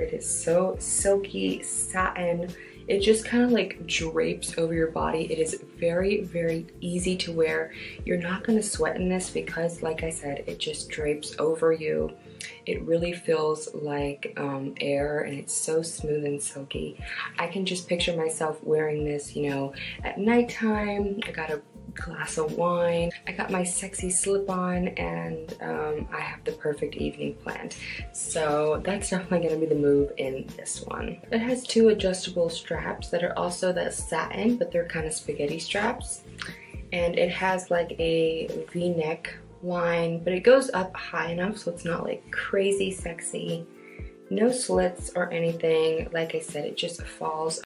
It is so silky, satin. It just kind of like drapes over your body. It is very, very easy to wear. You're not gonna sweat in this because like I said, it just drapes over you. It really feels like um, air and it's so smooth and silky. I can just picture myself wearing this, you know, at nighttime. I got a glass of wine. I got my sexy slip on and um, I have the perfect evening planned. So that's definitely gonna be the move in this one. It has two adjustable straps that are also that satin, but they're kind of spaghetti straps. And it has like a v-neck line, but it goes up high enough so it's not like crazy sexy. No slits or anything. Like I said, it just falls